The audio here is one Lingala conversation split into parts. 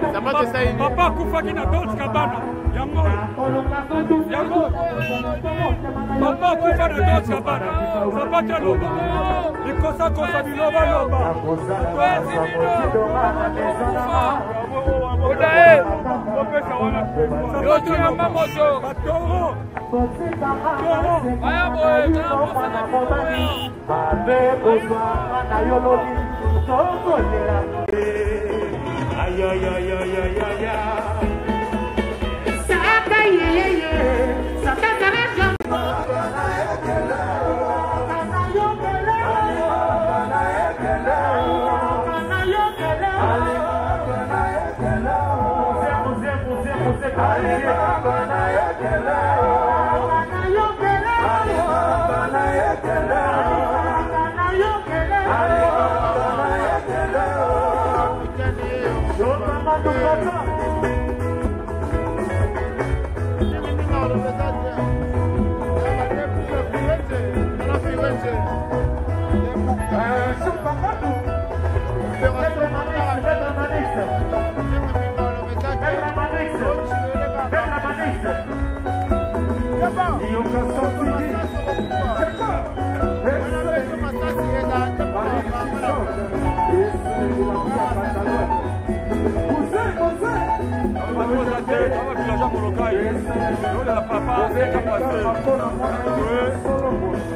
papa akufaki na dolska bana yango yango papa akufa na dolska bana sapati aloba likosakosa bilobaloba kwezi bino odaye opesa wana yotu yamba moto batoro toro aya boye babe kozwaka na yololi tokolela Hallelujah. Thank you. abavillageois molokai olela papa seka pase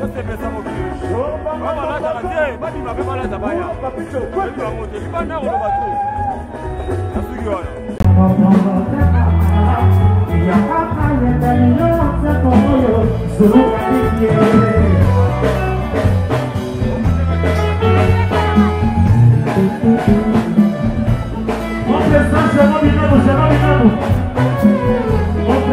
esepesa mokili babalataka te babima mpe balata baya ebi bango te libanda koloba to nasuki wana yakaka yenda nyonso koyo zulukaie Vamos pensar, Geraldo Minano, Geraldo Minano.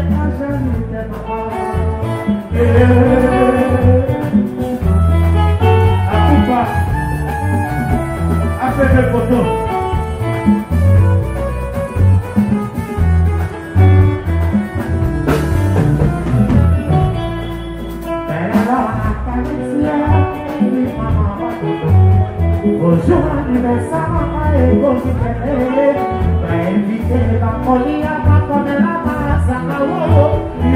Bonjour anniversaire, et bonjour, ben, invitez la folie à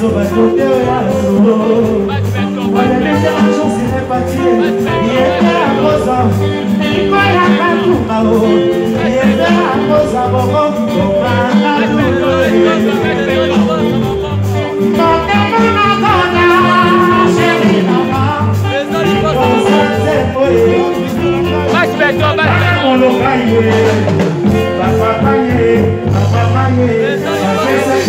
biso bato te oya solo balelete bachanse repatie yete ya koza likola katumba o yete ya koza boko komanga Bapapanye, bapapanye, bapapanye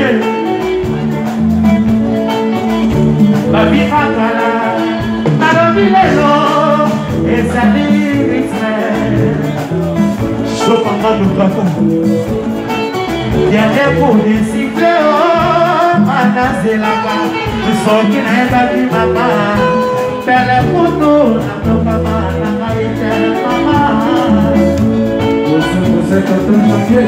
ye babi akala nalobi lelo ezali ritme sopanga lobaka yande podesiple o anazelaka soki nayebaki mama pele kutu nakokama na ngai te mama osekoseka tomoke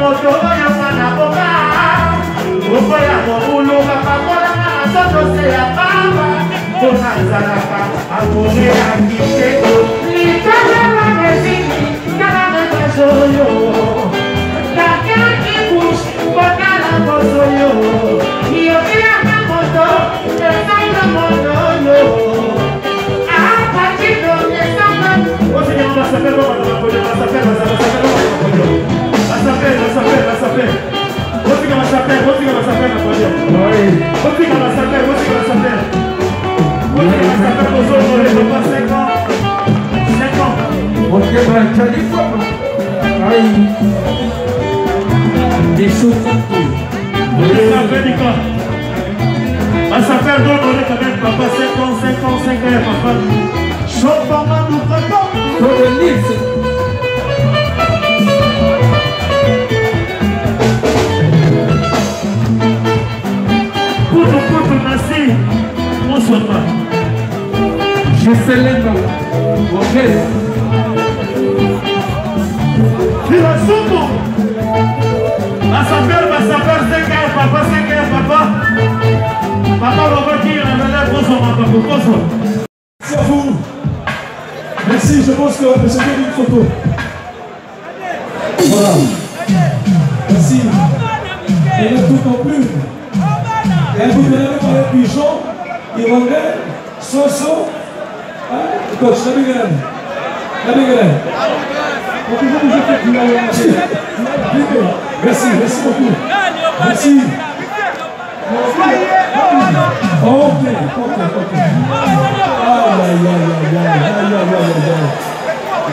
moto oyo mwana boka okoya koluka bakolanga na sotose ya baba mpona azalaka akomelaki te litalela mesiki kala na kasoyo Deixa eu América. A sa perdonner quand même, papa, 50, 50, 50, papa. Chopa Manu Kata. Corelise. Puto, puto, nasci. Bonsoir, papa. Je célèbre. Ok. papa c'est seke ya papa papa on va babaki ramele kozonga papa kozo merci à vous merci je pense que peut se faire une photo voilà merci et là tout en plus et vous venez parler pigeon irlandais soso hein? coach la bigalène la bigalène Merci, merci beaucoup. Merci.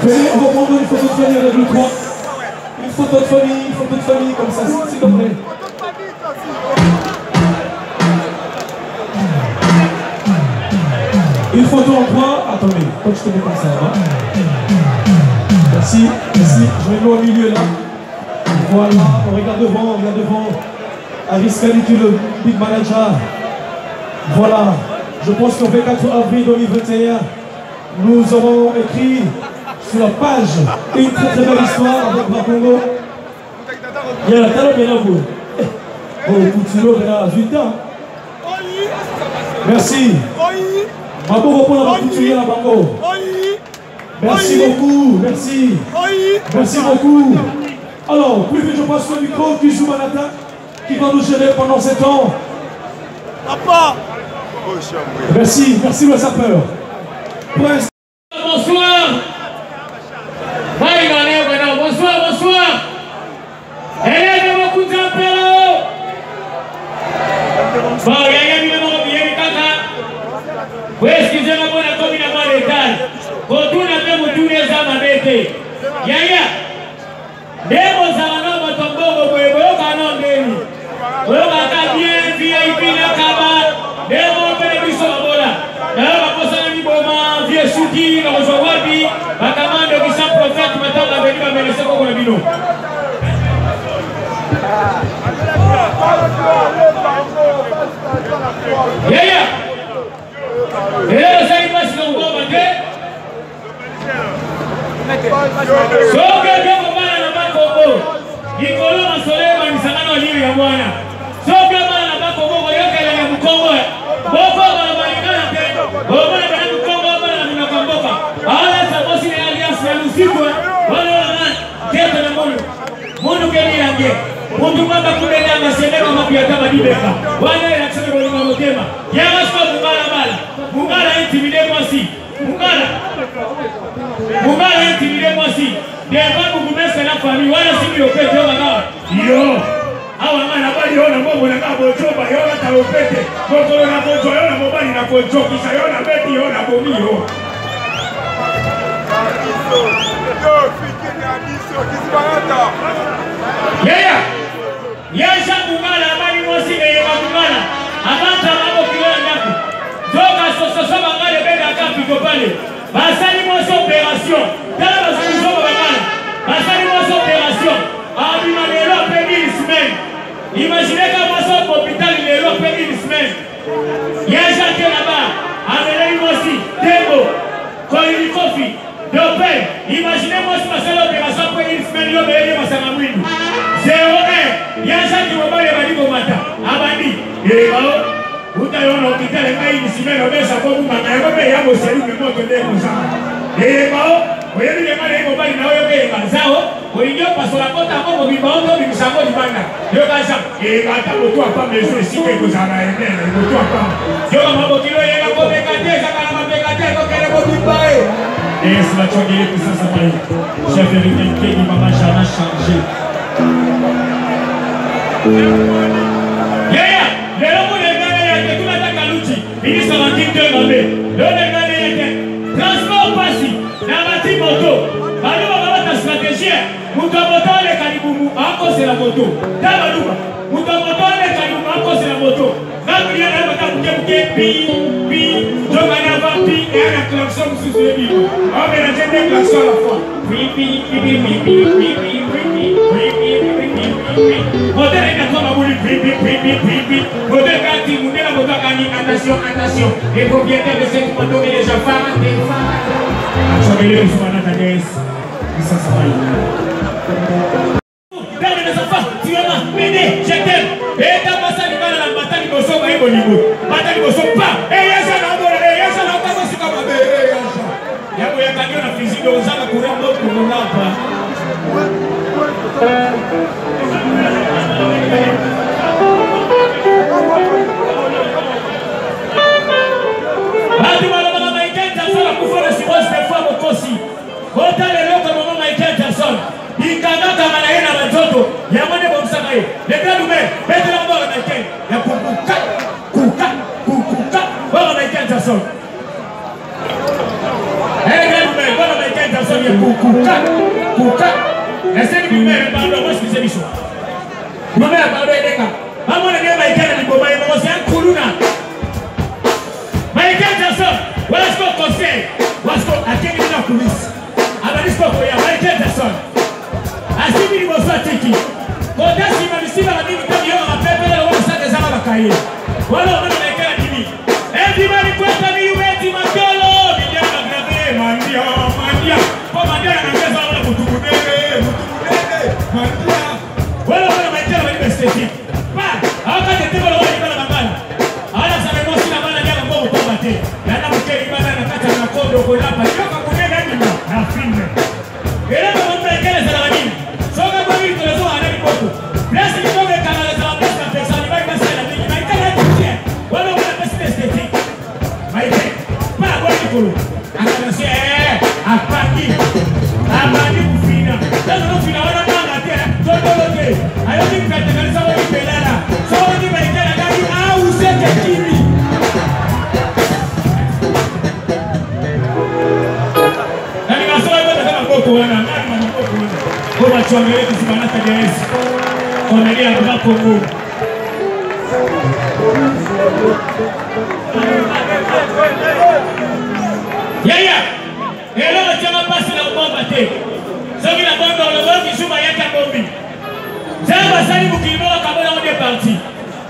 Venez, on va prendre une photo de famille avec le coin. Une photo de famille, une photo de famille, comme ça, s'il te plaît. Une photo en trois, Attendez, quand je te mets comme ça, hein. Merci, merci. Je mets l'eau au milieu, là. Voilà, on regarde devant, on regarde devant. Aris Kali le big manager. Voilà, je pense qu'en 24 avril 2021, nous aurons écrit sur la page. Une très très belle histoire avec Bakongo. Il y a la talent maintenant pour. Oh, Coutulo maintenant à 8 ans. Merci. Bakongo pour la Coutulo à Bakongo. Merci beaucoup, merci. Merci beaucoup. Alors, plus vite, je passe le micro du Manata qui va nous gérer pendant ce ans. Papa Merci, merci le sapeur. Prince bino yeya lelo osali mpasi lokoma te soki obeko bana na bakongo likolo masolo ebangisanga na e olili ya mwana soki bana na bakongo koyokela eh. ya mokongo bokoma balingana te bomonaka na mokongo omonaka minaka mboka alasa mosi na alianse ya lusikwe eh. mundu mundu gelirange muntu kwamba kumena amasendero amapuyata madibeka wanaera kusendero lima mutema yakaswa mungala mala mungala intimide mwasi mungala mungala intimide mwasi devanu kumesela fami wala siku yokwetewanawa yo awa ngana baliona mbongo na kabocoba yo na talopete kokolo na koco yo na mobali na kocokisa yo na beti yo na bomi yo yeya yeza kungala abali mosime yeba kungala abantu ababokilo ya ndako zoka sososo bangale bengaka piko pale basali moso operation tala basukuzo babangala basali moso operation abima lelo apeni lisemaine imagineka moso hôpital lelo apeni lisemaine yeza te naba ameleli mosi tembo kolinikofi dopere imagine mwasi basali opération mpo une semaine ah, eh, oh. eh, eh, oh. oh. yo beyeli masanga mwindu 01 ya jaki mobali ebandi komata abandi ebao uta yo na hôpital ngai une semaine obesa kobumaka yango mpe ya moselu me moto nde kozanga ebao oyebi lemana ye mobali na oyo koyenga zao olingi opasola kota yango mobimba o to obimisa yango libanda yokaza ebata motu apamba ezo esika ekozala na enene motu apamba yoka mabokilo oyenga kobeka te ezaka na mabeka te ekokende kobimba e Et c'est la Tchongélé qui s'en s'appelle. Chef Eric Kenny, Mama Jana changé. Yaya, lelo mulenga yake tunataka luchi. Ilisa mandike mabe. Lelo lenga yake. Transport pasi na bati moto. Balo baba ta stratégie. Mutu moto le kalibumu akosela moto. Tabaluba. moto moto aleka nyuma akosela moto bakili ayebaka bukebuke pi pi tobanava pi eya na klakson mosusu yebi aomelange nde klakson la fois moto aleka tomabuli moto ekati mundela moto akani attention attention les propriétaires de cette moto et les jafares acobele mosumanatades bisasamaina bolingo bata liboso pa eyesa eh, naobola eyesa eh, naotakosika mabe eyasa eh, yakoyakangio na fizide ozala courant mokomonapa bato balobaka michael jackson akufa na simosi defoi mokosi otala eloko mama michael jackson ikangakama na ye na banzoto yango nde bomisaka ye intervention eyememe bana baika intervention ya kuka kuka eseki bimere bando basikise biso mama ya bando edeka bamonenge baika na liboma yemokosi ya nkuluna baika intervention walasiko conseil walasiko akengi na kulisi abalisiko koya baika intervention asimbi liboso atiki kota nsima misima na mingi tamiyoma mapepele lokomisaka ezanga bakaye wana omana Gracias.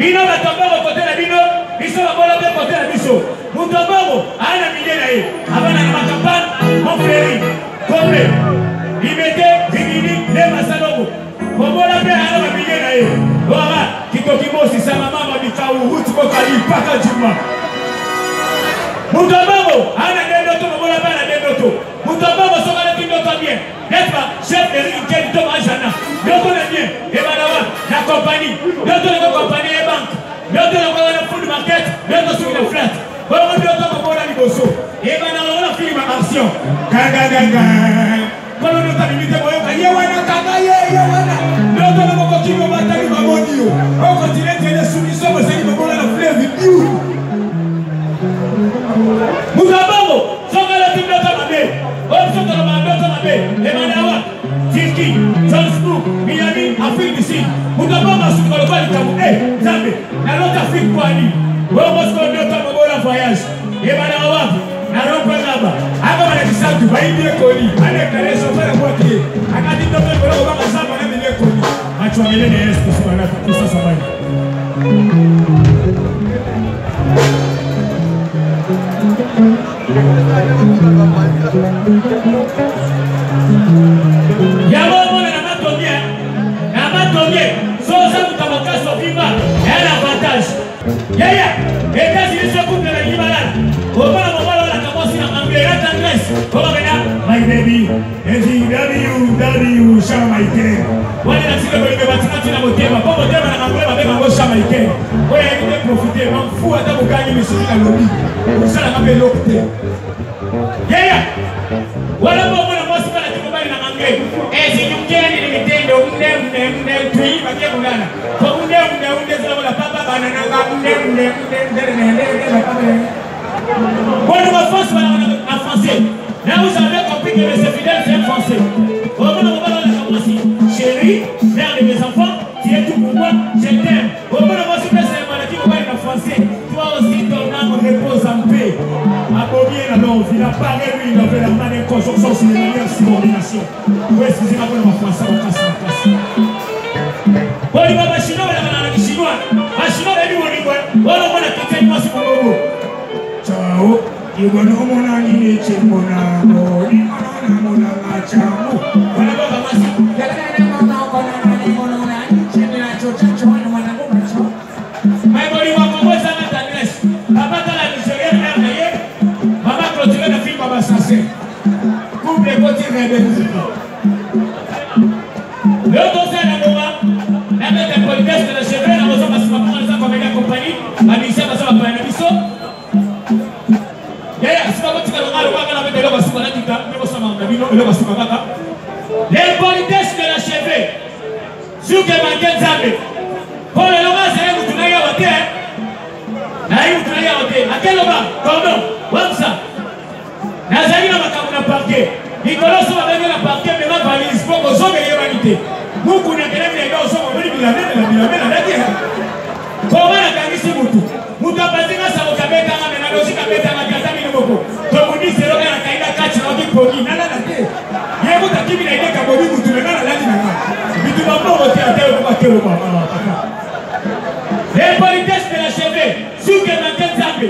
bino bato mbongo kote na bino biso babola mpe kote na biso moto mbongo aa na milie na ye abanaka makampane monferi kope limete dimini nde masalongo kobola mpe aa na bamilie na ye ora kikokimosi samamama mikau utikokali mpaka juma moto mbongo aa na bien n'est-ce pas chef Eric Ken Tom Ajana le connaît bien et madame la compagnie le donne la compagnie et banque le donne la food market le donne sur le flat bongo le donne comme on a liboso et madame on a fini ma action gaga gaga kono no tani mite boyo ka ye wana kanga ye ye wana le donne moko kimo batali mamonio on continue de soumission parce que mabona la fleur du biou Miami Afrique du Sud. Mutapamba sukalobali tabu. Eh, Zambi. Na loka Afrique kwa ni. Wewe msiko ndio kama bora voyage. Eh, bana wapi? Na ropa naba. Hapa bana kisatu baibie koni. Ana kareso pale kwa kie. Akati ndio kwa roho baka saba na mimi koni. Macho milele Yesu kusema na kusa sabani. Thank you. yaya etats-unis ekupela libalala omona mobala olakamosi na anglerat anglaise obakena my baby eziww shamaiten wana nasika kolinga batikatina motema mpo motema na anglais babengango shamaiten oyo ayebi te profite mamfu ata bokangi misiki na lobi osalaka mpe eloko te yaya wana mpo omona mosika na kimobali na anglais ezinyukeni limitendo mnemnemne tui bakekulana po mnemneunde zalakola Bon, nous offense en français. Là, vous avez compris que c'est fidèle, c'est français. Au moment où on va la commencer, chérie, mère de mes enfants, tu es tout pour moi, je t'aime. Au moment où c'est la maladie, on va être en français. Toi aussi, ton âme repose en paix. À combien alors, il a parlé, lui, il a fait la main d'un conjonction sur les manières de subordination. Vous excusez-moi pour le français, on casse, on casse. Bon, il va pas chinois, il va la chinois. igonomonani nechimonamo imonanamonamachamo Couple côté rebelle. likolo so babengela parke mema valise mpo kozonga eyebani te mukuni akelemi na yo ozonga omoni bilabeme na bilame nalaki koma nakangisi mutu mutu apazinga sakoki abetanga me nalozik abetangai aza mini moko tobundisi eloka nakaina kati naokipoki nalala te ye mutu akimi na ideka bobi mutu menga nalali nanga bituma mbongo te ate okobakelobapaka epolitese de la cheve sukemante nzambe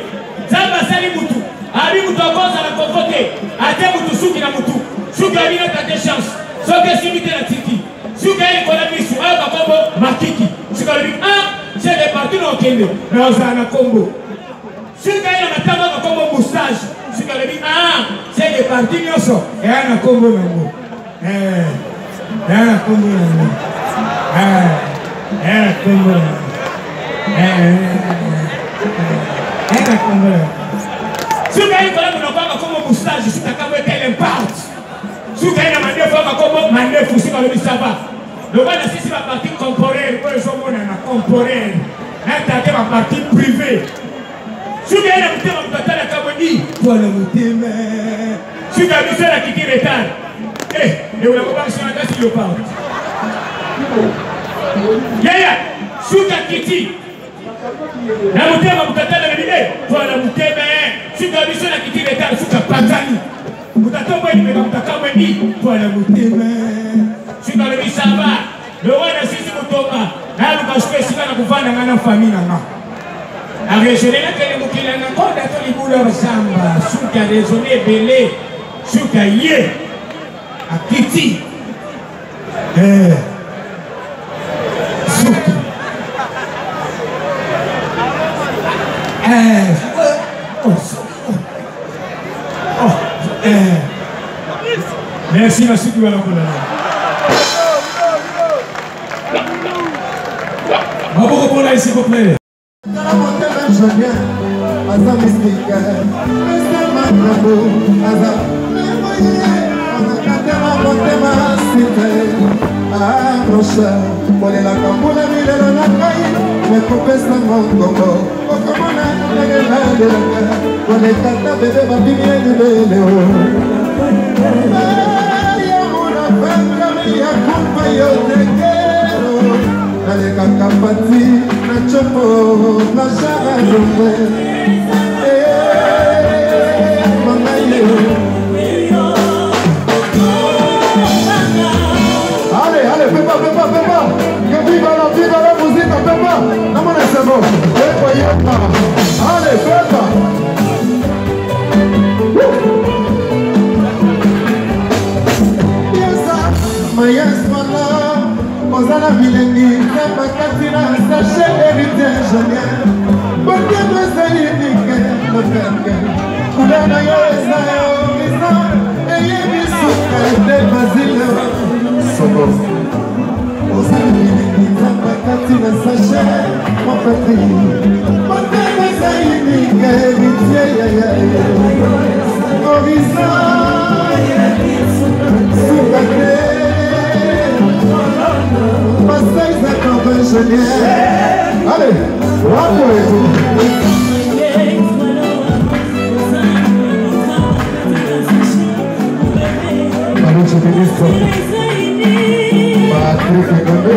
nzambe asali mutu abi mutu akozala koko te ate mutu suki na mutu suka bino tate chance soki esimi te na tiki suka ekola misu oyo bakombo makiki suka lobi a je departi na okende na ozala na kombo suka ye na matanga bakombo moustage suka lobi a je departi nyonso eya na kombo nango eya na kombo nango eya na kombo nango suka ekola monoko abakombo moustage suka kambo etele mparte suka ye na mandefu akakomo mandefu si balobisaba loba na sisi baparti temporaire oyo ezomonana temporaire natake baparti privé suka ye na motema moto atalaka boni twana motema suka biso elakiki retard e eh, euna kobangisana kasi leopard yaya suka kiti na motema moto eh, atalaka bine twana motema suka biso elakiki retard suka patani mutata mwenimeka mutaka mweni twana mutema sikalo misaba lowana sisi mutomba naluka suka esika na kuvananga na fami nanga na resone nakelemukila na nkonda to libula basamba suka resone ebele suka ye akiti eh. suki eh. merci basuki balokola maboko mpona s'il vous plaît aza misika esemakambo aza azakatela motema site arosha kolelaka mbula milelo na ngai ekopesa mongongo okomona eleladelaka koleka ta bebe babimi elibeleo yakumba yo ndenge nalekaka pati na copo na jararome milengi na bakati na sache heritage onier botiamo ezali ndike lopenge kuna na yo eza yo misa eyebisuka ete bazilo soko ozali milengi na bakati na sache mopeti botiamo ezali ndike eritie yayaye orisa señor. Dale, rápido. Parece que listo. Patricia Candé.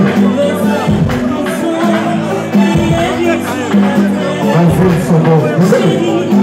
Alfonso Gómez.